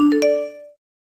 you.